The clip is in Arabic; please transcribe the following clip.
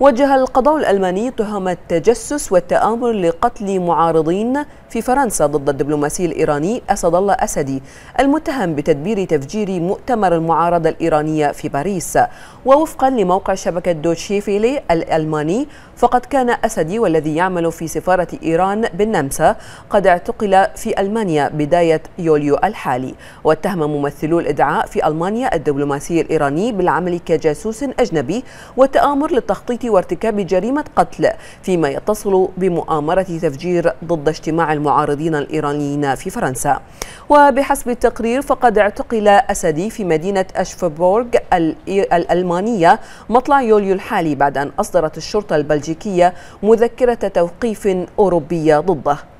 وجه القضاء الألماني تهمة تجسس والتآمر لقتل معارضين في فرنسا ضد الدبلوماسي الإيراني أسد الله أسدي المتهم بتدبير تفجير مؤتمر المعارضة الإيرانية في باريس. ووفقا لموقع شبكة دويتشه فيله الألماني فقد كان أسدي والذي يعمل في سفارة إيران بالنمسا قد اعتقل في ألمانيا بداية يوليو الحالي. واتهم ممثلو الإدعاء في ألمانيا الدبلوماسي الإيراني بالعمل كجاسوس أجنبي والتآمر للتخطيط وارتكاب جريمة قتل فيما يتصل بمؤامرة تفجير ضد اجتماع المعارضين الإيرانيين في فرنسا. وبحسب التقرير فقد اعتقل أسدي في مدينة أشفبورغ الألمانية مطلع يوليو الحالي بعد أن أصدرت الشرطة البلجيكية مذكرة توقيف أوروبية ضده.